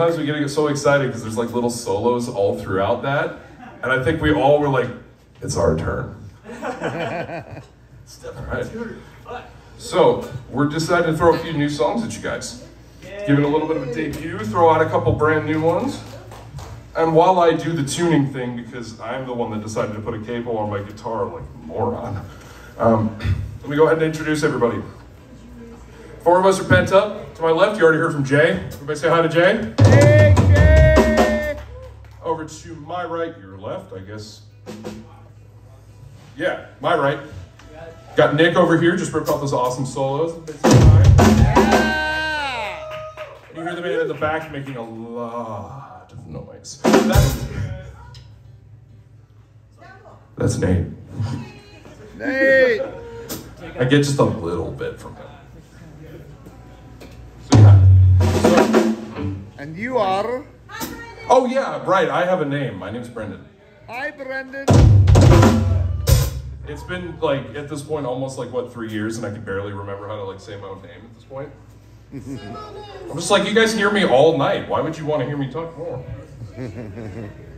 sometimes we get so excited because there's like little solos all throughout that, and I think we all were like, "It's our turn." all right. So we're deciding to throw a few new songs at you guys, give it a little bit of a debut, throw out a couple brand new ones. And while I do the tuning thing, because I'm the one that decided to put a capo on my guitar like moron, um, let me go ahead and introduce everybody. Four of us are pent up. To my left, you already heard from Jay. Everybody say hi to Jay. Hey, Jay! Over to my right, your left, I guess. Yeah, my right. Got Nick over here, just ripped off those awesome solos. Yeah! You hear the man in the back making a lot of noise. That's, that's Nate. Nate! I get just a little bit from him. And you are? oh yeah, right. I have a name. My name's Brendan. Hi, Brendan. It's been like at this point almost like what three years, and I can barely remember how to like say my own name at this point. I'm just like you guys hear me all night. Why would you want to hear me talk more?